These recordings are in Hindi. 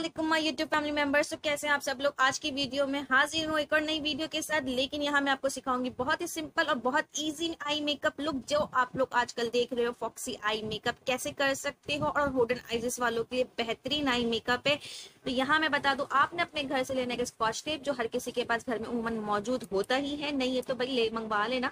माई यूट्यूब फैमिली मेंबर्स तो कैसे हैं आप सब लोग? आज की वीडियो में हाजिर हूँ एक और नई वीडियो के साथ, लेकिन यहाँ मैं आपको सिखाऊँगी बहुत ही सिंपल और बहुत इजी आई मेकअप लुक जो आप लोग आजकल देख रहे हो फॉक्सी आई मेकअप कैसे कर सकते हो? और होडन आइजेस वालों के लिए बेहतरीन आई मेकअप है। तो यहाँ मैं बता दूँ, आपने अपने घर से लेने का स्कॉच टेप जो हर किसी के पास घर में उमूमन मौजूद होता ही है, नहीं है तो भाई ले मंगवा लेना।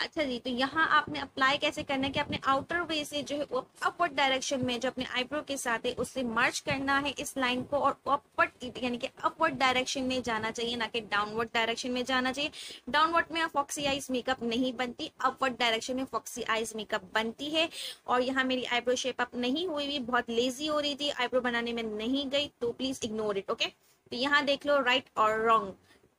अच्छा जी तो यहाँ आपने अप्लाई कैसे करना है कि अपने आउटर वे से जो है वो अपवर्ड डायरेक्शन में जो अपने आईब्रो के साथ है, उससे मर्ज करना है इस लाइन को और अपवर्ड यानी कि अपवर्ड डायरेक्शन में जाना चाहिए, ना कि डाउनवर्ड डायरेक्शन में जाना चाहिए। डाउनवर्ड में फॉक्सी आइज़ मेकअप नहीं बनती अपवर्ड डायरेक्शन में फॉक्सी आइज़ मेकअप बनती है। और यहाँ मेरी आईब्रो शेप अप नहीं हुई हुई, बहुत लेजी हो रही थी आईब्रो बनाने में नहीं गई तो प्लीज़ इग्नोर इट ओके तो यहाँ देख लो राइट और रॉन्ग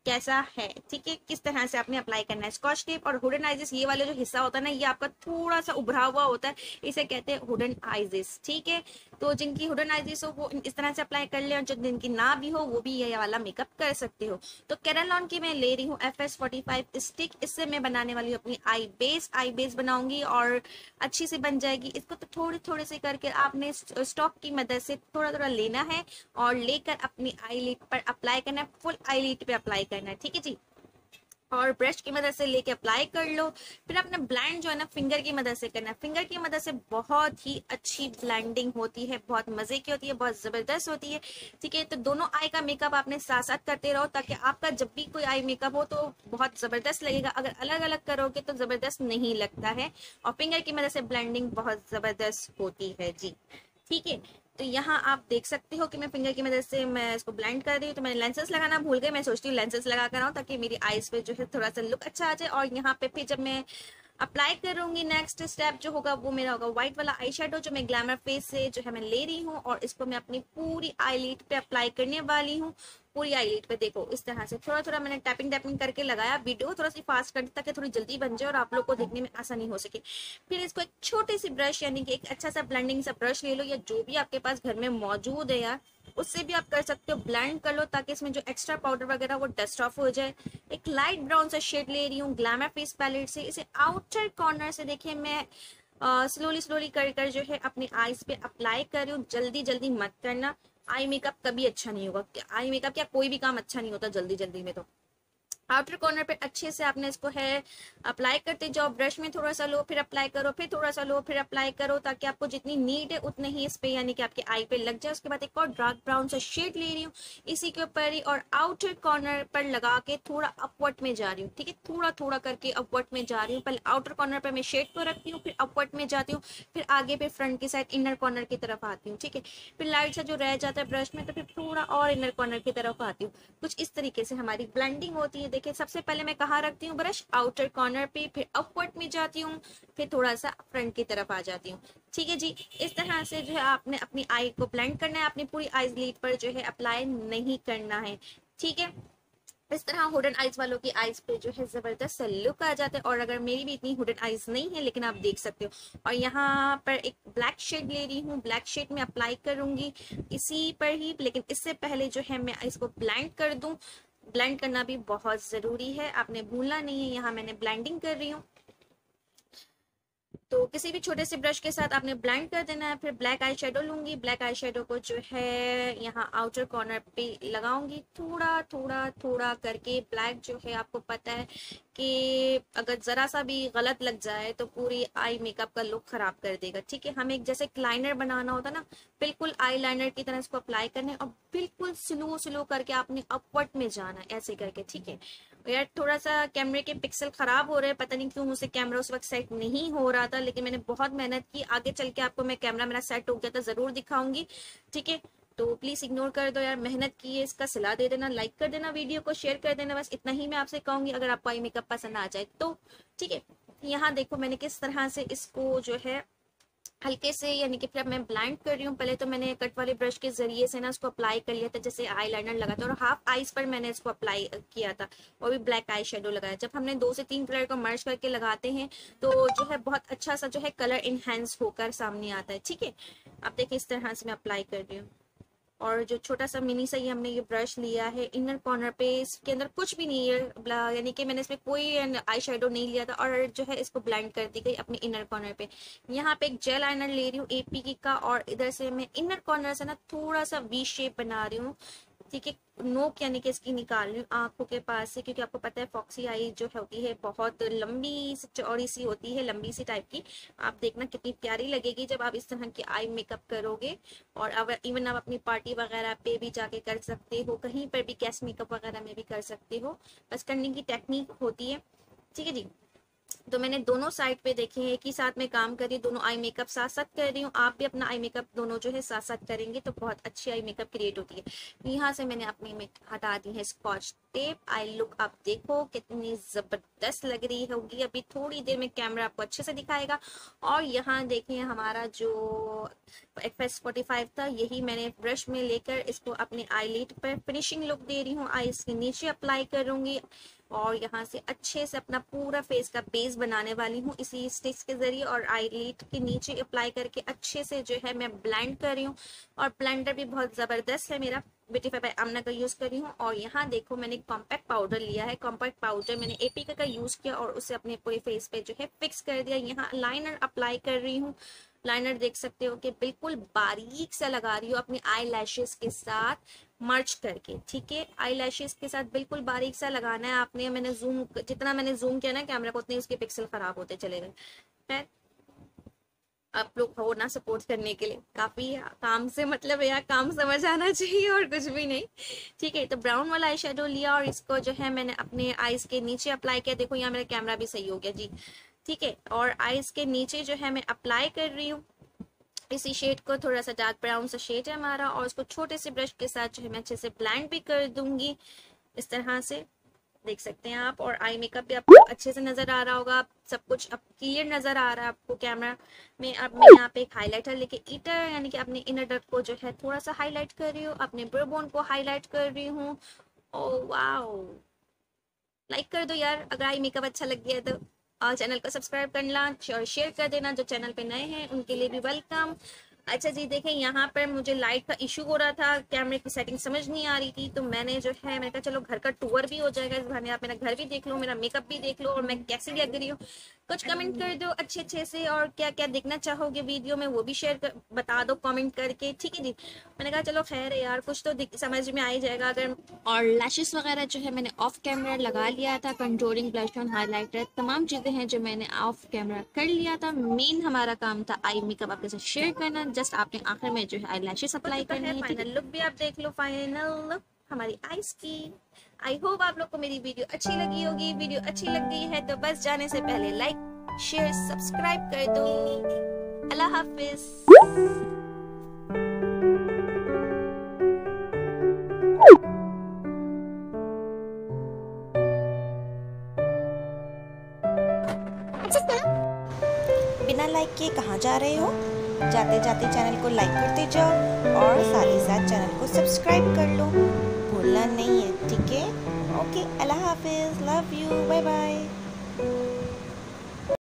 कैसा है, ठीक है? किस तरह से आपने अप्लाई करना है? स्कॉच टेप और हुडन आइजिस ये वाले जो हिस्सा होता है ना, ये आपका थोड़ा सा उभरा हुआ होता है, इसे कहते हैं हुडन आइजिस ठीक है? तो जिनकी हुडन आइजेस हो, वो इस तरह से अप्लाई कर ले और जो जिनकी ना भी हो, वो भी ये वाला मेकअप कर सकते हो। तो कैरालॉन की मैं ले रही हूँ F S forty five stick इससे मैं बनाने वाली हूँ अपनी आई बेस आई बेस बनाऊँगी और अच्छी से बन जाएगी। इसको तो थोड़े थोड़े से करके आपने स्टॉक की मदद से थोड़ा थोड़ा लेना है और लेकर अपनी आई पर अप्लाई करना है फुल आई लिट पे अप्लाई करना है। ठीक है जी? और ब्रश की मदद से लेके अप्लाई कर लो। फिर अपने ब्लेंड जो है ना फिंगर की मदद से करना। फिंगर की मदद से बहुत ही अच्छी ब्लेंडिंग होती है, बहुत मज़े की होती है, बहुत ज़बरदस्त होती है। ठीक है तो दोनों आई का मेकअप आपने साथ साथ करते रहो ताकि आपका जब भी कोई आई मेकअप हो तो बहुत ज़बरदस्त लगेगा। अगर अलग अलग करोगे तो ज़बरदस्त नहीं लगता है। और फिंगर की मदद से ब्लेंडिंग बहुत ज़बरदस्त होती है, जी। ठीक है तो यहाँ आप देख सकते हो कि मैं फिंगर की मदद से मैं इसको ब्लाइंड कर रही हूँ तो मैंने लेंसेस लगाना भूल गई, मैं सोचती हूँ लेंसेस लगा कर हूँ ताकि मेरी आईज पे जो है थोड़ा सा लुक अच्छा आ जाए। और यहाँ पे फिर जब मैं अप्लाई करूँगी नेक्स्ट स्टेप जो होगा वो मेरा होगा व्हाइट वाला आई जो मैं ग्लैमर फेस से जो है मैं ले रही हूँ और इसको मैं अपनी पूरी आई लीड पे अप्लाई करने वाली हूँ। पूरी आई लीड पे देखो, इस तरह से। थोड़ा थोड़ा मैंने टैपिंग टैपिंग करके लगाया वीडियो थोड़ा सी फास्ट कर ताकि थोड़ी जल्दी बन जाए और आप लोग को देखने में आसानी हो सके। फिर इसको एक छोटी सी ब्रश यानी कि एक अच्छा सा ब्लेंडिंग सा ब्रश ले लो या जो भी आपके पास घर में मौजूद है यार। उससे भी आप कर सकते हो ब्लेंड कर लो ताकि इसमें जो एक्स्ट्रा पाउडर वगैरह वो डस्ट ऑफ़ हो जाए। एक लाइट ब्राउन सा शेड ले रही हूँ ग्लैमर फेस पैलेट से। इसे आउटर कॉर्नर से देखिए, मैं स्लोली स्लोली कर कर जो है अपने आईज पे अप्लाई कर रही हूँ। जल्दी जल्दी मत करना। आई मेकअप कभी अच्छा नहीं होगा। आई मेकअप क्या, कोई भी काम अच्छा नहीं होता जल्दी जल्दी में तो। आउटर कॉर्नर पे अच्छे से आपने इसको है अप्लाई करते जाओ ब्रश में थोड़ा सा लो, फिर अप्लाई करो, फिर थोड़ा सा लो, फिर अप्लाई करो, ताकि आपको जितनी नीड है उतने ही इस पे, यानी कि आपके आई पे लग जाए। उसके बाद एक और डार्क ब्राउन सा शेड ले रही हूँ, इसी के ऊपर ही, और आउटर कॉर्नर पर लगा के थोड़ा अपवर्ट में जा रही हूँ, ठीक है? थोड़ा थोड़ा करके अपवर्ट में जा रही हूँ। पहले आउटर कॉर्नर पर मैं शेड को रखती हूँ, फिर अपवर्ट में जाती हूँ, फिर आगे पे फ्रंट की साइड इनर कॉर्नर की तरफ़ आती हूँ, ठीक है? फिर लाइट सा जो रह जाता है ब्रश में तो फिर थोड़ा और इनर कॉर्नर की तरफ़ आती हूँ। कुछ इस तरीके से हमारी ब्लेंडिंग होती है देखिए, सबसे पहले मैं कहाँ रखती हूँ ब्रश? आउटर कॉर्नर पे, फिर अपवर्ड में जाती हूँ, फिर थोड़ा सा फ्रंट की तरफ़ आ जाती हूँ। ठीक है जी? इस तरह से जो है आपने अपनी आई को ब्लेंड करना है, अपनी पूरी आईज लीड पर जो है अप्लाई नहीं करना है। ठीक है? इस तरह हुडन आइज़ वालों की आइज़ पे जो है ज़बरदस्त लुक आ जाता है और अगर मेरी भी इतनी हुडन आइज़ नहीं है, लेकिन आप देख सकते हो। और यहाँ पर एक ब्लैक शेड ले रही हूँ। ब्लैक शेड में अप्लाई करूँगी इसी पर ही, लेकिन इससे पहले जो है मैं इसको ब्लेंड कर दूँ। ब्लेंड करना भी बहुत ज़रूरी है। आपने भूलना नहीं है, यहाँ मैंने ब्लेंडिंग कर रही हूँ। तो किसी भी छोटे से ब्रश के साथ आपने ब्लेंड कर देना है, फिर ब्लैक आई शेडो लूँगी। ब्लैक आई शेडो को जो है यहाँ आउटर कॉर्नर पे लगाऊँगी। थोड़ा थोड़ा थोड़ा करके ब्लैक जो है आपको पता है कि अगर ज़रा सा भी गलत लग जाए तो पूरी आई मेकअप का लुक ख़राब कर देगा, ठीक है? हमें जैसे लाइनर बनाना होता ना, बिल्कुल आई लाइनर की तरह इसको अप्लाई करना है और बिल्कुल स्लो स्लो करके आपने अपवर्ड में जाना है, ऐसे करके, ठीक है? यार थोड़ा सा कैमरे के पिक्सल खराब हो रहे हैं, पता नहीं क्यों मुझसे कैमरा उस वक्त सेट नहीं हो रहा था, लेकिन मैंने बहुत मेहनत की। आगे चल के आपको मैं कैमरा मेरा सेट हो गया था, ज़रूर दिखाऊँगी, ठीक है? तो प्लीज़ इग्नोर कर दो यार, मेहनत की है, इसका सलाह दे देना लाइक कर देना वीडियो को शेयर कर देना, बस इतना ही मैं आपसे कहूँगी, अगर आपको आई मेकअप पसंद आ जाए तो ठीक है? यहाँ देखो मैंने किस तरह से इसको जो है हल्के से, यानी कि फिर मैं ब्लाइंड कर रही हूँ। पहले तो मैंने कट वाले ब्रश के ज़रिए से ना उसको अप्लाई कर लिया था, जैसे आई लाइनर लगा था, और हाफ़ आईज पर मैंने इसको अप्लाई किया था, और भी ब्लैक आई शेडो लगाया। जब हमने दो से तीन कलर को मर्ज करके लगाते हैं तो जो है बहुत अच्छा सा जो है कलर इनहेंस होकर सामने आता है, ठीक है? आप देखिए इस तरह से मैं अप्लाई कर रही हूँ। और जो छोटा सा मिनी सा ये हमने ये ब्रश लिया है इनर कॉर्नर पे इसके अंदर कुछ भी नहीं है यानी कि मैंने इसमें कोई आई शेडो नहीं लिया था और जो है इसको ब्लाइंड कर दी गई अपने इनर कॉर्नर पे। यहाँ पे एक जेल आइनर ले रही हूँ एपी की का और इधर से मैं इनर कॉर्नर से ना थोड़ा सा वी शेप बना रही हूँ। ठीक है नोक यानी कि इसकी निकाल रही हूँ। आँखों के पास से क्योंकि आपको पता है फॉक्सी आई जो होती है, बहुत लंबी सी, चौड़ी सी होती है, लंबी सी टाइप की। आप देखना कितनी प्यारी लगेगी जब आप इस तरह की आई मेकअप करोगे। और अब इवन आप अपनी पार्टी वगैरह पे भी जाके कर सकते हो, कहीं पर भी कैश मेकअप वगैरह में भी कर सकते हो। बस करने की टेक्निक होती है। ठीक है जी? तो मैंने दोनों साइड पे देखे हैं, एक ही साथ में काम करी दोनों आई मेकअप साथ साथ कर रही हूँ। आप भी अपना आई मेकअप दोनों जो है साथ साथ करेंगे तो बहुत अच्छी आई मेकअप क्रिएट होती है। यहाँ से मैंने अपनी हटा दी है स्कॉच टेप आई लुक आप देखो, कितनी ज़बरदस्त लग रही होगी। अभी थोड़ी देर में कैमरा आपको अच्छे से दिखाएगा। और यहाँ देखिए हमारा जो एफ़ एस फोर्टी फाइव था, यही मैंने ब्रश में लेकर इसको अपने आई पर फिनिशिंग लुक दे रही हूँ। आई इसके नीचे अप्लाई करूँगी। और यहाँ से अच्छे से अपना पूरा फेस का बेस बनाने वाली हूँ इसी स्टिक्स के ज़रिए और आई लीड के नीचे अप्लाई करके अच्छे से जो है मैं ब्लेंड कर रही हूँ। और ब्लेंडर भी बहुत ज़बरदस्त है मेरा। ब्यूटीफाई बाय आमना का यूज़ कर रही हूँ और यहाँ देखो मैंने कॉम्पैक्ट पाउडर लिया है। कॉम्पैक्ट पाउडर मैंने एपी का यूज़ किया और उसे अपने पूरे फेस पे जो है फिक्स कर दिया। यहाँ लाइनर अप्लाई कर रही हूँ। लाइनर देख सकते हो कि बिल्कुल बारीक सा लगा रही हूँ अपनी आई के साथ। मर्च करके, ठीक है? आई लैशेस के साथ बिल्कुल बारीक सा लगाना है आपने। मैंने जूम जितना मैंने जूम किया ना कैमरा को, उतने उसके पिक्सल खराब होते चले गए। खैर, आप लोग हो ना सपोर्ट करने के लिए। काफ़ी काम से मतलब यार काम समझ आना चाहिए और कुछ भी नहीं। ठीक है तो ब्राउन वाला आई लिया और इसको जो है मैंने अपने आईज के नीचे अप्लाई किया। देखो, यहाँ मेरा कैमरा भी सही हो गया जी। ठीक है, और आईज के नीचे जो है मैं अप्लाई कर रही हूँ। इसी शेड को थोड़ा सा डार्क ब्राउन सा शेड है हमारा और उसको छोटे से ब्रश के साथ जो है मैं अच्छे से ब्लेंड भी कर दूँगी। इस तरह से देख सकते हैं आप और आई मेकअप भी आपको अच्छे से नज़र आ रहा होगा। सब कुछ अब क्लियर नज़र आ रहा है आपको कैमरा में। अब मैं यहाँ पे एक हाईलाइटर लेके ईटर यानी कि अपने इनर डट को जो है थोड़ा सा हाईलाइट कर रही हूँ। अपने ब्रोबोन को हाईलाइट कर रही हूँ। ओ वाओ लाइक कर दो यार, अगर आई मेकअप अच्छा लग गया तो। और चैनल को सब्सक्राइब करना और शेयर कर देना, जो चैनल पे नए हैं, उनके लिए भी वेलकम अच्छा जी, देखें, यहाँ पर मुझे लाइट का इशू हो रहा था कैमरे की सेटिंग समझ नहीं आ रही थी तो मैंने जो है, मैंने कहा, चलो, घर का टूर भी हो जाएगा, इस बहाने आप मेरा घर भी देख लो, मेरा मेकअप भी देख लो और मैं कैसे लग रही हूँ. कुछ कमेंट कर दो अच्छे अच्छे से और क्या क्या देखना चाहोगे वीडियो में वो भी शेयर कर बता दो कमेंट करके। ठीक है जी? मैंने कहा चलो खैर है यार कुछ तो समझ में आ ही जाएगा अगर और लैशेस वगैरह जो है मैंने ऑफ़ कैमरा लगा लिया था कंट्रोलिंग ब्लश ऑन हाईलाइटर तमाम चीज़ें हैं जो मैंने ऑफ़ कैमरा कर लिया था। मेन हमारा काम था आई मेकअप आपके साथ शेयर करना जस्ट आपने आखिर में जो है आई लैशेस अप्लाई करना है फाइनल लुक भी आप देख लो फाइनल लुक हमारी आईज की। आई होप आप लोग को मेरी वीडियो अच्छी लगी होगी। वीडियो अच्छी लग गई है तो बस जाने से पहले लाइक शेयर सब्सक्राइब कर दो। अल्लाह हाफिज। बिना लाइक किए कहाँ जा रहे हो? जाते जाते चैनल को लाइक करते जाओ और साथ ही साथ चैनल को सब्सक्राइब कर लो। भूलना नहीं है ठीक है? ओके अल्लाह हाफिज़ लव यू बाय बाय